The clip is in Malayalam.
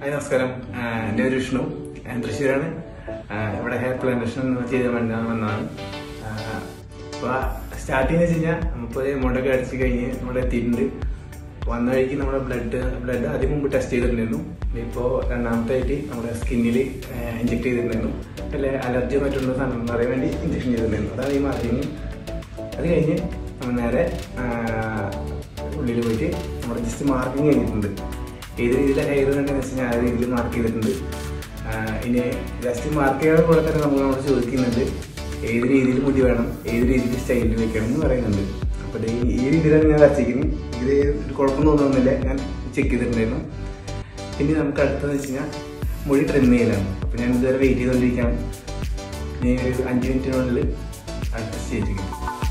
ഹായ് നമസ്കാരം. എന്റെ പേര് വിഷ്ണു. ഞാൻ തൃശ്ശൂരാണ്. ഇവിടെ ഹെയർ പ്ലാന്റേഷൻ ചെയ്ത് വന്ന- വന്നതാണ് അപ്പോൾ സ്റ്റാർട്ടിങ് വെച്ച് കഴിഞ്ഞാൽ നമുക്കൊരു മുണ്ടൊക്കെ അടിച്ച് കഴിഞ്ഞ് നമ്മുടെ എത്തിയിട്ടുണ്ട്. വന്ന വഴിക്ക് നമ്മുടെ ബ്ലഡ് ബ്ലഡ് അതിന് മുമ്പ് ടെസ്റ്റ് ചെയ്തിട്ടുണ്ടായിരുന്നു. ഇപ്പോൾ രണ്ടാമത്തെ ആയിട്ട് നമ്മുടെ സ്കിന്നിൽ ഇഞ്ചെക്ട് ചെയ്തിട്ടുണ്ടായിരുന്നു. അല്ലെ അലർജി മറ്റുള്ള സാധനം അറിയാൻ വേണ്ടി ഇഞ്ചെക്ഷൻ ചെയ്തിട്ടുണ്ടായിരുന്നു. അതാണ് ഈ മാർക്കിങ് അത് കഴിഞ്ഞ് നമ്മൾ നേരെ ഉള്ളിൽ പോയിട്ട് നമ്മുടെ ജസ്റ്റ് മാർക്കിങ് കഴിഞ്ഞിട്ടുണ്ട് ഏത് രീതിയിലാണ് ഹെയർ എന്നൊക്കെ വെച്ച് ഞാൻ ആ രീതിയിൽ മാർക്ക് ചെയ്തിട്ടുണ്ട്. ഇനി ജസ്റ്റ് മാർക്ക് ചെയ്യാതെ കൂടെ തന്നെ നമ്മൾ ചോദിക്കുന്നുണ്ട്. ഏത് രീതിയിൽ മുടി വേണം ഏത് രീതിയിൽ സ്റ്റൈലിൽ വെക്കണം എന്ന് പറയുന്നുണ്ട്. അപ്പോൾ ഈ- രീതിയിലാണ് ഞാൻ വരച്ചിരിക്കുന്നത്. ഇത് ഒരു കുഴപ്പം തോന്നുന്നില്ല. ഞാൻ ചെക്ക് ചെയ്തിട്ടുണ്ടായിരുന്നു. പിന്നെ നമുക്ക് അടുത്തതെന്ന് വെച്ച് കഴിഞ്ഞാൽ മുടി ട്രിം ചെയ്യലാണ്. അപ്പോൾ ഞാൻ ഇതുവരെ വെയിറ്റ് ചെയ്തുകൊണ്ടിരിക്കുകയാണ് ഇനി ഒരു അഞ്ച് മിനിറ്റിനുള്ളിൽ അഡ്ജസ്റ്റ് സ്റ്റേജിലേക്ക്